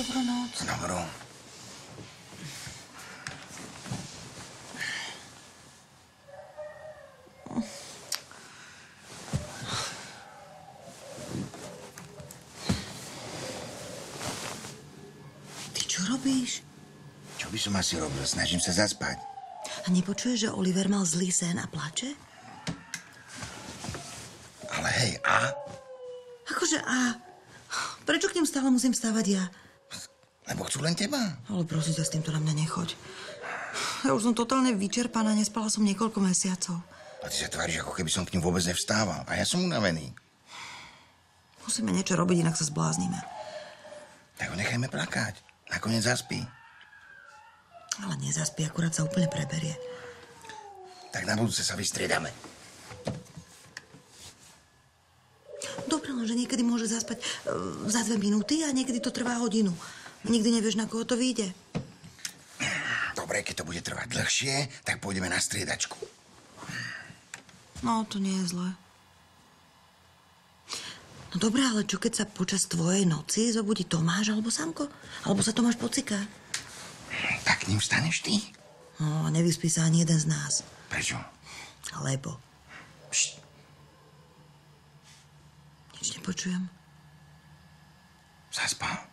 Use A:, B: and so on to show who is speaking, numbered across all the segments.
A: Dobrú noc.
B: Dobrú.
A: Ty čo robíš?
B: Čo by som asi robil? Snažím sa zaspať.
A: A nepočuješ, že Oliver mal zlý sen a plače?
B: Ale hej, a?
A: Akože a... Prečo k ním stále musím stávať ja?
B: Lebo chcú len teba.
A: Ale prosím ťa, s týmto na mňa nechoď. Ja už som totálne vyčerpaná, nespala som niekoľko mesiacov.
B: A ty sa tváriš, ako keby som k ním vôbec nevstával. A ja som unavený.
A: Musíme niečo robiť, inak sa zbláznime.
B: Tak ho nechajme plakať. Nakoniec zaspí.
A: Ale nezaspí, akurát sa úplne preberie.
B: Tak na budúce sa vystriedame.
A: Dobre, lenže niekedy môže zaspať e, za dve minúty a niekedy to trvá hodinu. Nikdy nevieš, na koho to vyjde.
B: Dobre, keď to bude trvať dlhšie, tak pôjdeme na striedačku.
A: No, to nie je zlé. No dobré, ale čo keď sa počas tvojej noci zobudí Tomáš alebo Samko? Alebo sa Tomáš pociká?
B: Tak ním vstaneš ty?
A: No, nevyspí sa ani jeden z nás.
B: Prečo?
A: Lebo.
B: Pšt.
A: Nič nepočujem.
B: Zaspal.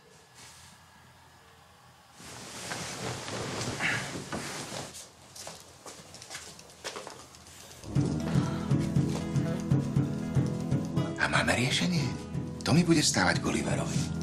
B: Máme riešenie? To mi bude stávať k Oliverovi.